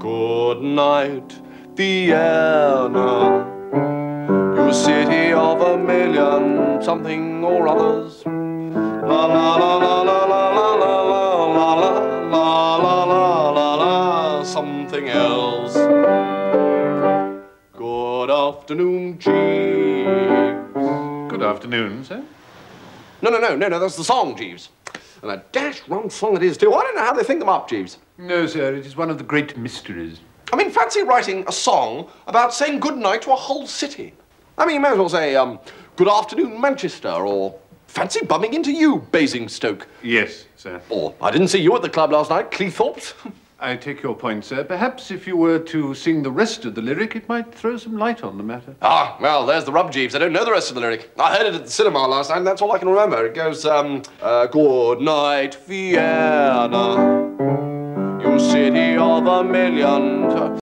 Good night, Vienna. You city of a million something or others. La la la la la la la la la la la la la la la something else. Good afternoon, Jeeves. Good afternoon, sir. No, no, no, no, no, that's the song, Jeeves. And a dash rum song it is, too. I don't know how they think them up, Jeeves. No, sir, it is one of the great mysteries. I mean, fancy writing a song about saying goodnight to a whole city. I mean, you may as well say, um, good afternoon, Manchester, or fancy bumming into you, Basingstoke. Yes, sir. Or, I didn't see you at the club last night, Cleethorpes. I take your point, sir. Perhaps if you were to sing the rest of the lyric, it might throw some light on the matter. ah, well, there's the rub, Jeeves. I don't know the rest of the lyric. I heard it at the cinema last night, and that's all I can remember. It goes, um, uh, good night, Vienna, you city of a million.